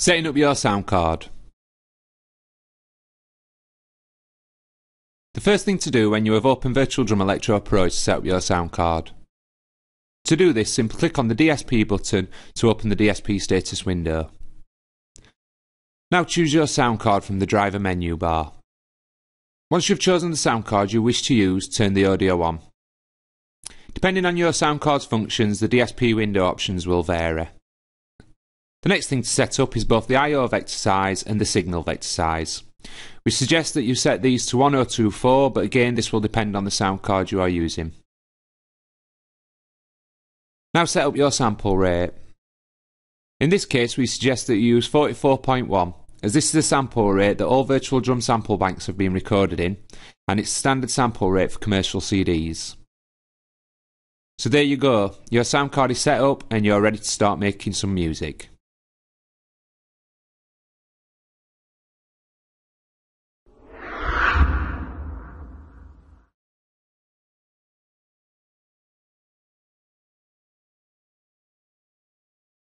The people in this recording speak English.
Setting up your sound card. The first thing to do when you have opened Virtual Drum Electro Pro is to set up your sound card. To do this, simply click on the DSP button to open the DSP status window. Now choose your sound card from the driver menu bar. Once you've chosen the sound card you wish to use, turn the audio on. Depending on your sound card's functions, the DSP window options will vary. The next thing to set up is both the I.O. vector size and the signal vector size. We suggest that you set these to 1024, but again this will depend on the sound card you are using. Now set up your sample rate. In this case we suggest that you use 44.1 as this is the sample rate that all virtual drum sample banks have been recorded in and it's standard sample rate for commercial CDs. So there you go, your sound card is set up and you're ready to start making some music.